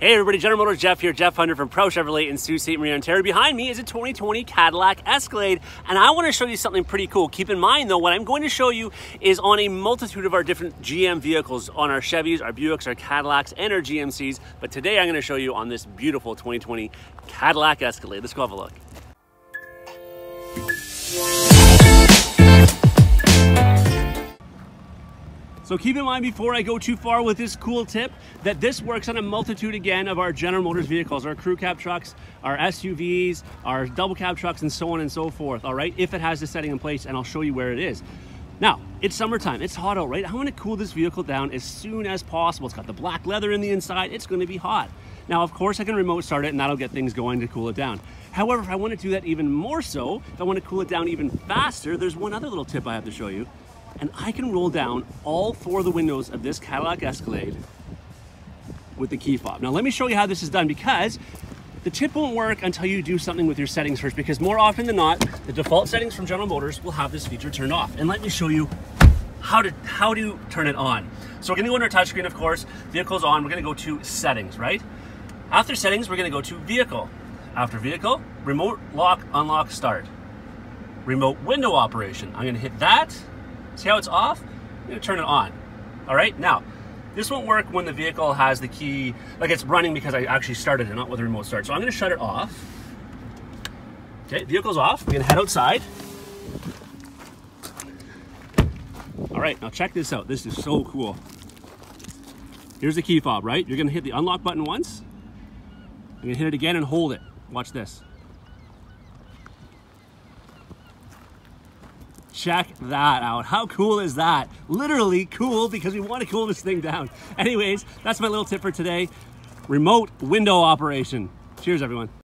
Hey everybody, General Motors Jeff here, Jeff Hunter from Pro Chevrolet in Sault Ste. Marie, Ontario. Behind me is a 2020 Cadillac Escalade, and I want to show you something pretty cool. Keep in mind though, what I'm going to show you is on a multitude of our different GM vehicles, on our Chevys, our Buicks, our Cadillacs, and our GMCs. But today I'm going to show you on this beautiful 2020 Cadillac Escalade. Let's go have a look. So keep in mind before I go too far with this cool tip that this works on a multitude again of our General Motors vehicles, our crew cab trucks, our SUVs, our double cab trucks, and so on and so forth, all right? If it has the setting in place, and I'll show you where it is. Now, it's summertime, it's hot out, right? I wanna cool this vehicle down as soon as possible. It's got the black leather in the inside, it's gonna be hot. Now, of course, I can remote start it and that'll get things going to cool it down. However, if I wanna do that even more so, if I wanna cool it down even faster, there's one other little tip I have to show you and I can roll down all four of the windows of this Cadillac Escalade with the key fob. Now let me show you how this is done because the tip won't work until you do something with your settings first because more often than not, the default settings from General Motors will have this feature turned off. And let me show you how to, how to turn it on. So we're gonna go under touchscreen, of course, vehicle's on, we're gonna go to settings, right? After settings, we're gonna go to vehicle. After vehicle, remote lock, unlock, start. Remote window operation. I'm gonna hit that, See how it's off? I'm gonna turn it on. All right, now, this won't work when the vehicle has the key, like it's running because I actually started it, not with the remote start. So I'm gonna shut it off. Okay, vehicle's off. We're gonna head outside. All right, now check this out. This is so cool. Here's the key fob, right? You're gonna hit the unlock button once. You're gonna hit it again and hold it. Watch this. Check that out. How cool is that? Literally cool because we want to cool this thing down. Anyways, that's my little tip for today. Remote window operation. Cheers, everyone.